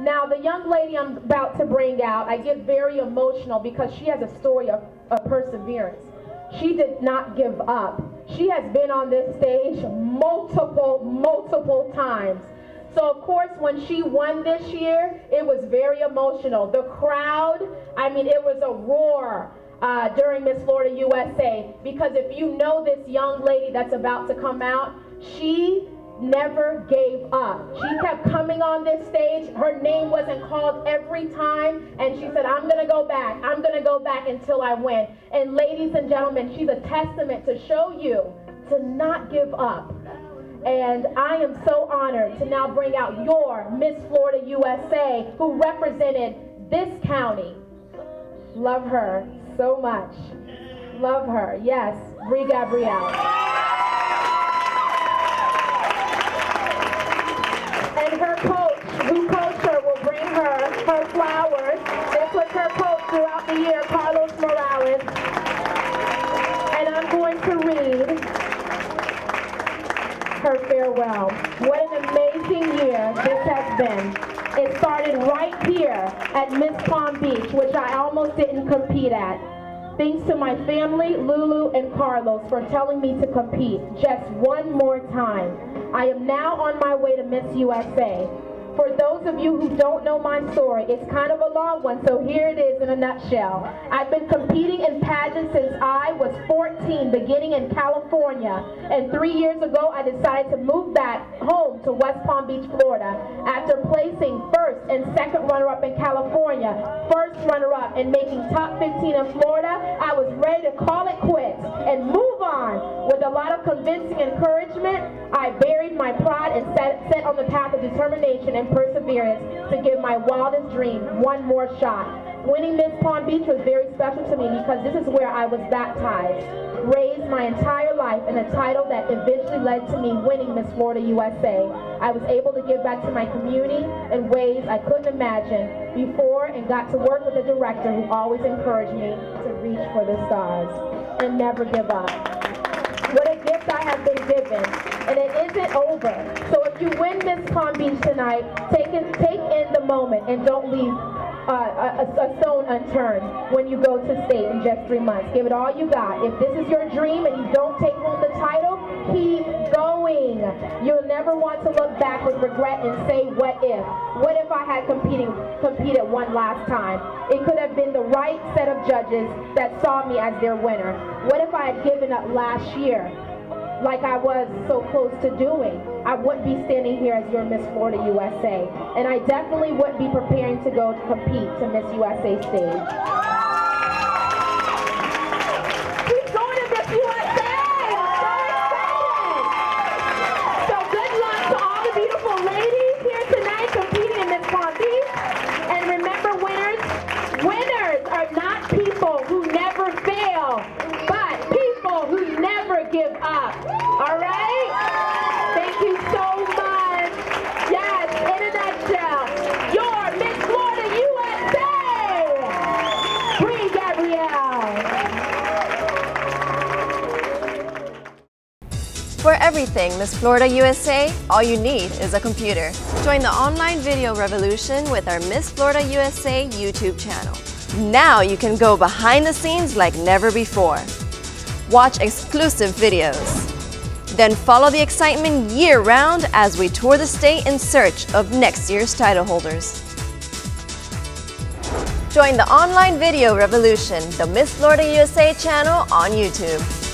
Now, the young lady I'm about to bring out, I get very emotional because she has a story of, of perseverance. She did not give up. She has been on this stage multiple, multiple times. So, of course, when she won this year, it was very emotional. The crowd, I mean, it was a roar. Uh, during Miss Florida USA, because if you know this young lady that's about to come out, she never gave up. She kept coming on this stage. Her name wasn't called every time. And she said, I'm going to go back. I'm going to go back until I win. And ladies and gentlemen, she's a testament to show you to not give up. And I am so honored to now bring out your Miss Florida USA who represented this county. Love her so much. Love her. Yes, Brie Gabrielle. And her coach, who coached her, will bring her her flowers. This was her coach throughout year, Carlos Morales. And I'm going to read her farewell. What an amazing year this has been. It started right here at Miss Palm Beach, which I almost didn't compete at. Thanks to my family, Lulu and Carlos, for telling me to compete just one more time. I am now on my way to Miss USA. For those of you who don't know my story, it's kind of a long one, so here it is in a nutshell. I've been competing in pageants since I was 14, beginning in California. And three years ago, I decided to move back home to West Palm Beach, Florida. After placing first and second runner-up in California, first runner-up and making top 15 in Florida, I was ready to call it quits and move on. With a lot of convincing encouragement, I buried my pride and on the determination and perseverance to give my wildest dream one more shot. Winning Miss Palm Beach was very special to me because this is where I was baptized, raised my entire life in a title that eventually led to me winning Miss Florida USA. I was able to give back to my community in ways I couldn't imagine before and got to work with a director who always encouraged me to reach for the stars and never give up. What a gift I have been given. And it isn't over. So if you win Miss Palm Beach tonight, take in, take in the moment and don't leave uh, a, a, stone unturned when you go to state in just three months. Give it all you got. If this is your dream and you don't take home the title, keep going. You'll never want to look back with regret and say, what if? What if I had competing, competed one last time? It could have been the right set of judges that saw me as their winner. What if I had given up last year? Like I was so close to doing, I wouldn't be standing here as your Miss Florida USA. And I definitely wouldn't be preparing to go to compete to Miss USA stage. Give up. All right? Thank you so much. Yes, in a nutshell, your Miss Florida USA, Brie Gabrielle. For everything Miss Florida USA, all you need is a computer. Join the online video revolution with our Miss Florida USA YouTube channel. Now you can go behind the scenes like never before. Watch exclusive videos. Then follow the excitement year-round as we tour the state in search of next year's title holders. Join the online video revolution, the Miss Florida USA channel on YouTube.